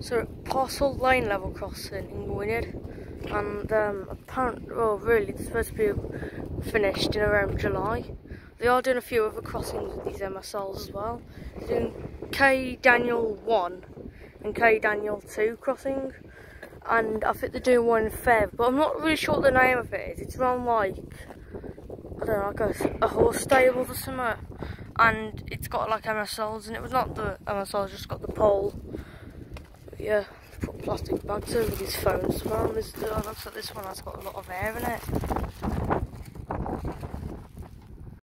So Parcel Lane level crossing in Gwynedd and um, apparently, well really it's supposed to be finished in around July. They are doing a few other crossings with these MSLs as well. They're doing K Daniel 1 and K Daniel 2 crossing and I think they're doing one in Feb but I'm not really sure what the name of it is. It's around like, I don't know, like a, a horse stable or something and it's got like MSLs and it was not the MSLs, just got the pole yeah, put plastic bags over these phones. Well, this, oh, looks like this one has got a lot of air in it.